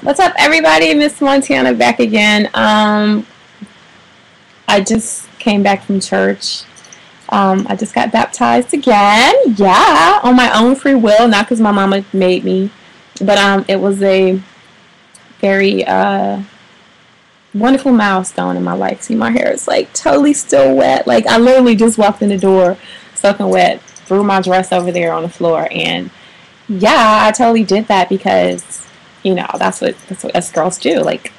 What's up, everybody? Miss Montana back again. Um, I just came back from church. Um, I just got baptized again. Yeah, on my own free will, not because my mama made me, but um, it was a very uh, wonderful milestone in my life. See, my hair is like totally still wet. Like I literally just walked in the door, soaking wet, threw my dress over there on the floor, and yeah, I totally did that because you know, that's what that's what us girls do. Like,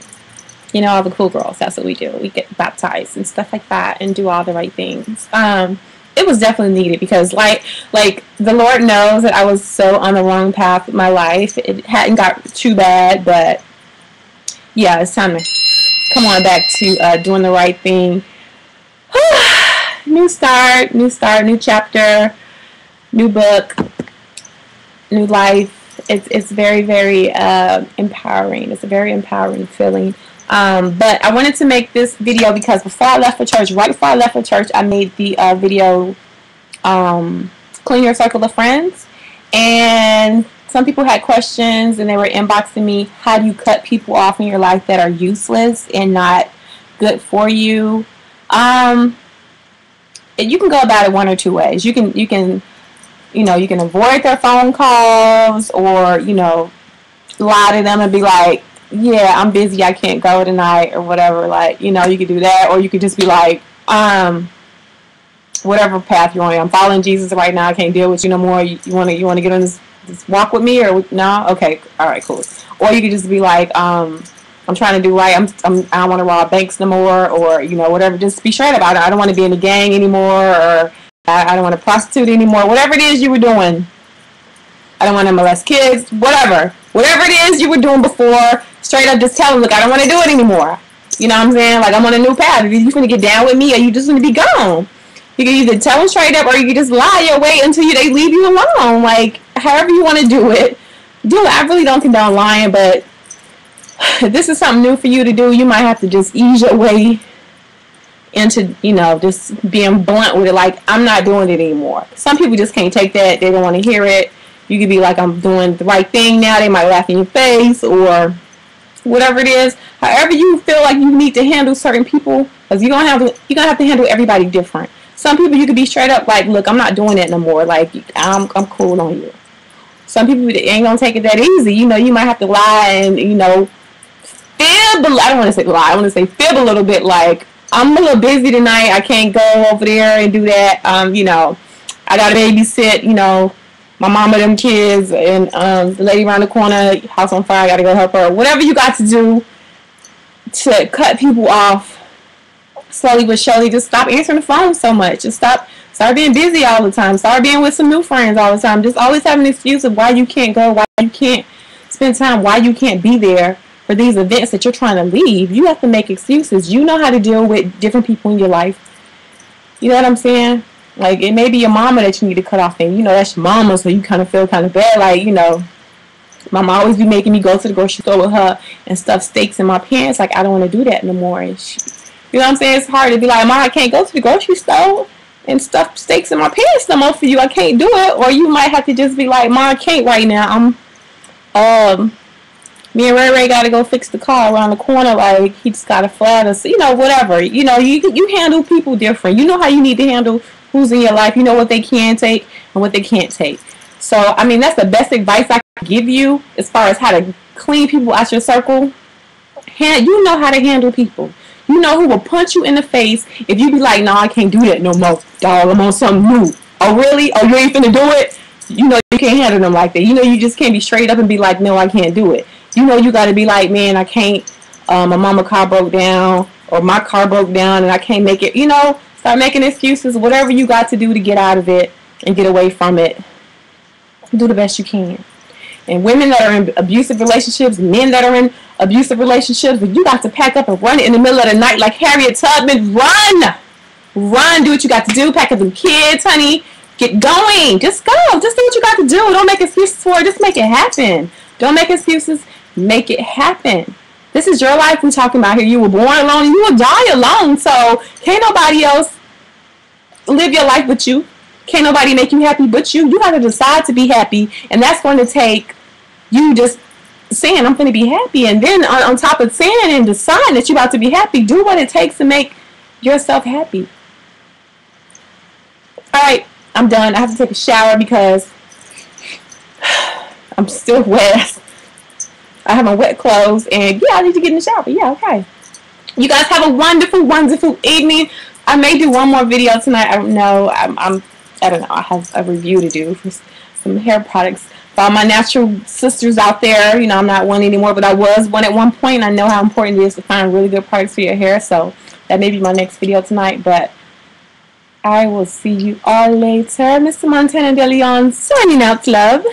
you know, all the cool girls, that's what we do. We get baptized and stuff like that and do all the right things. Um, it was definitely needed because like like the Lord knows that I was so on the wrong path with my life. It hadn't got too bad, but yeah, it's time to come on back to uh, doing the right thing. new start, new start, new chapter, new book, new life it's it's very very uh, empowering. It's a very empowering feeling. Um, but I wanted to make this video because before I left for church, right before I left for church, I made the uh, video um, "Clean Your Circle of Friends," and some people had questions and they were inboxing me. How do you cut people off in your life that are useless and not good for you? Um, you can go about it one or two ways. You can you can you know, you can avoid their phone calls or, you know, lie to them and be like, yeah, I'm busy, I can't go tonight or whatever. Like, you know, you could do that or you could just be like, um, whatever path you're on. I'm following Jesus right now. I can't deal with you no more. You, you want to you want to get on this, this walk with me or no? Okay, all right, cool. Or you could just be like, um, I'm trying to do right. I'm, I'm I don't want to rob banks no more, or you know whatever. Just be straight about it. I don't want to be in a gang anymore, or I, I don't want to prostitute anymore. Whatever it is you were doing. I don't want to molest kids. Whatever. Whatever it is you were doing before, straight up just tell them, look, I don't want to do it anymore. You know what I'm saying? Like, I'm on a new path. Are you going to get down with me or you just going to be gone? You can either tell them straight up or you can just lie your way until you, they leave you alone. Like, however you want to do it, do it. I really don't condone lying, but this is something new for you to do, you might have to just ease your way into you know just being blunt with it like i'm not doing it anymore. Some people just can't take that. They don't want to hear it. You could be like i'm doing the right thing now. They might laugh in your face or whatever it is. However you feel like you need to handle certain people because you're gonna have to you're gonna have to handle everybody different. Some people you could be straight up like look i'm not doing it no more. Like i'm, I'm cool on you. Some people ain't gonna take it that easy. You know you might have to lie and you know fib i don't want to say lie. I want to say fib a little bit like I'm a little busy tonight. I can't go over there and do that. Um, you know, I got to babysit, you know, my mama, them kids, and um, the lady around the corner, house on fire, I got to go help her. Whatever you got to do to cut people off slowly but surely, just stop answering the phone so much. Just stop, start being busy all the time. Start being with some new friends all the time. Just always have an excuse of why you can't go, why you can't spend time, why you can't be there for these events that you're trying to leave, you have to make excuses. You know how to deal with different people in your life. You know what I'm saying? Like it may be your mama that you need to cut off, and you know that's your mama, so you kind of feel kind of bad. Like you know, mama always be making me go to the grocery store with her and stuff steaks in my pants. Like I don't want to do that no more. And she, you know what I'm saying? It's hard to be like, mom, I can't go to the grocery store and stuff steaks in my pants no more for you. I can't do it. Or you might have to just be like, mom, I can't right now. I'm um me and Ray Ray got to go fix the car around the corner. Like he just got a flat or you know whatever. You know you you handle people different. You know how you need to handle who's in your life. You know what they can take and what they can't take. So I mean that's the best advice I can give you as far as how to clean people out your circle. Hand, you know how to handle people. You know who will punch you in the face if you be like, "No, I can't do that no more, dog. I'm on something new." Oh really? Oh you ain't finna do it? You know you can't handle them like that. You know you just can't be straight up and be like, "No, I can't do it." You know you got to be like, man, I can't. Um, my mama car broke down, or my car broke down, and I can't make it. You know, start making excuses. Whatever you got to do to get out of it and get away from it, do the best you can. And women that are in abusive relationships, men that are in abusive relationships, you got to pack up and run in the middle of the night like Harriet Tubman. Run! Run, do what you got to do. Pack up them kids, honey. Get going. Just go. Just do what you got to do. Don't make excuses for it. Just make it happen. Don't make excuses. Make it happen. This is your life we're talking about here. You were born alone you will die alone. So can't nobody else live your life but you. Can't nobody make you happy but you. You got to decide to be happy. And that's going to take you just saying I'm going to be happy, and then on, on top of saying and deciding that you're about to be happy, do what it takes to make yourself happy. All right, I'm done. I have to take a shower because I'm still wet. I have my wet clothes, and yeah, I need to get in the shower. Yeah, okay. You guys have a wonderful, wonderful evening. I may do one more video tonight. I don't know. I'm, I'm I don't know. I have a review to do for some hair products. For all my natural sisters out there, you know, I'm not one anymore, but I was one at one point. I know how important it is to find really good products for your hair, so that may be my next video tonight. But I will see you all later. Mr. Montana De Leon signing out, love.